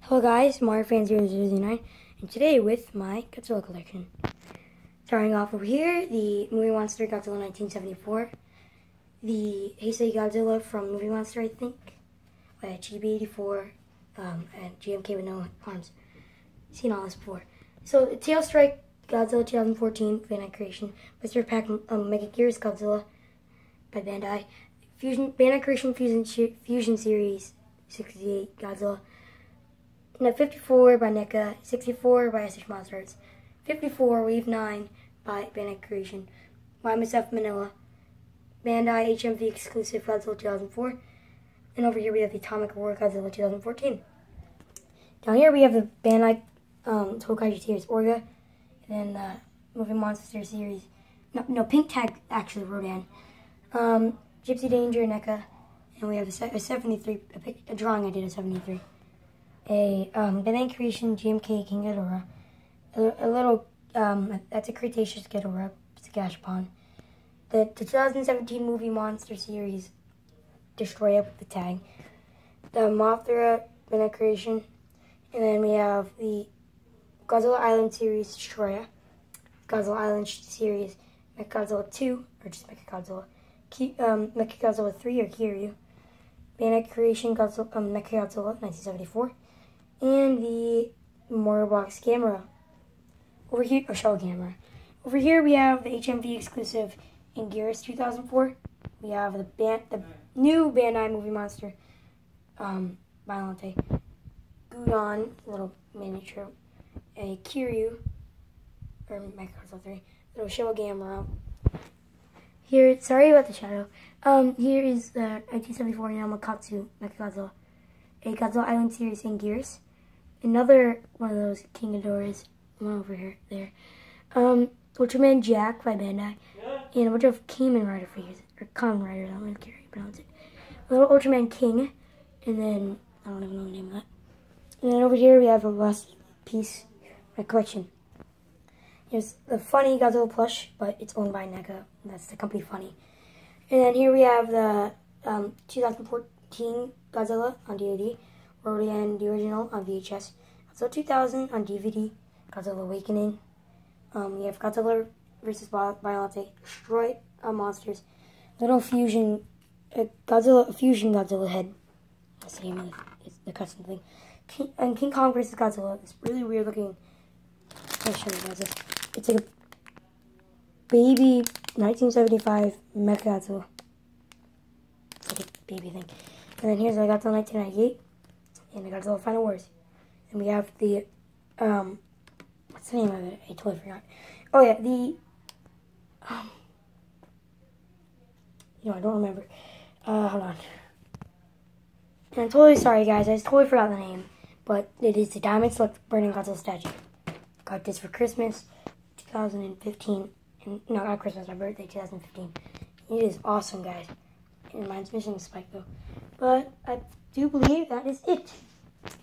Hello guys, MarioFan0009, and today with my Godzilla collection. Starting off over here, the Movie Monster Godzilla 1974, the Heisei Godzilla from Movie Monster, I think, by GB84, um, and GMK with no arms. Seen all this before. So, Tail Strike Godzilla 2014 Bandai creation, Mr. Pack um, Mega Gears Godzilla by Bandai, Fusion Bandai Creation Fusion Fusion Series 68 Godzilla. No, 54 by NECA, 64 by SH Monsters, 54 Wave 9 by Bandai Creation, YMSF Manila, Bandai HMV exclusive Godzilla 2004, and over here we have the Atomic War Godzilla 2014. Down here we have the Bandai um, Toho Kaiju series Orga, and then the Movie Monster series, no, no Pink Tag actually Rodan, um, Gypsy Danger NECA, and we have a, a 73, a, a drawing I did of 73 a um, Creation GMK King Ghidorah, a, a little, um, that's a Cretaceous Ghidorah, it's a Gashapon. The, the 2017 movie Monster series, Destoroyah with the tag. The Mothra Bandai Creation, and then we have the Godzilla Island series, Destoroyah. Godzilla Island series, Mechagodzilla 2, or just Mechagodzilla. Um, Mechagodzilla 3, or Kiryu. Bandai Creation Godzilla, um, Mechagodzilla 1974 and the Box camera. Over here, a shell camera. Over here we have the HMV exclusive Anguirus 2004. We have the band, the new Bandai Movie Monster, um, Biollante, Gudon, little miniature, a Kiryu, or Mechagodzilla 3, little shell camera. Here, sorry about the shadow. Um, here is the 1974 Yamakatsu Mechagodzilla, a Godzilla Island series Anguirus another one of those King Ghidorahs, one over here, there. Um, Ultraman Jack by Bandai, and a bunch of Kamen Rider figures, or Kamen Rider, I don't care how you pronounce it. A little Ultraman King, and then, I don't even know the name of that. And then over here we have a last piece, my collection. Here's the funny Godzilla plush, but it's owned by NECA. That's the company Funny. And then here we have the um, 2014 Godzilla on DVD. Rodan, the original on VHS. So 2000 on DVD, Godzilla Awakening. Um, we have Godzilla versus Biollante, Destroy uh, Monsters, Little Fusion, uh, Godzilla Fusion Godzilla head. That's the name of the, the custom thing. King, and King Kong versus Godzilla. It's really weird looking. I'll show you guys this. It's like a baby 1975 Mecha Godzilla. It's like a baby thing. And then here's I got the 1998 and the Godzilla Final Wars. And we have the, um, what's the name of it? I totally forgot. Oh yeah, the, um, you know, I don't remember. Uh, hold on. And I'm totally sorry, guys. I totally forgot the name. But it is the Diamond Select Burning Godzilla statue. Got this for Christmas 2015. And, no, not Christmas, my birthday 2015. It is awesome, guys. And mine's missing a spike, though. But I do believe that is it.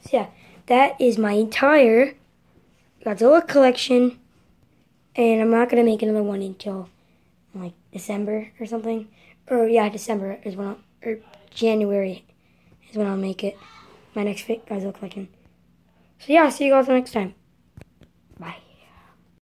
So yeah, that is my entire Godzilla collection. And I'm not going to make another one until like December or something. Or yeah, December is when I'll, or January is when I'll make it. My next Godzilla collection. So yeah, see you guys next time.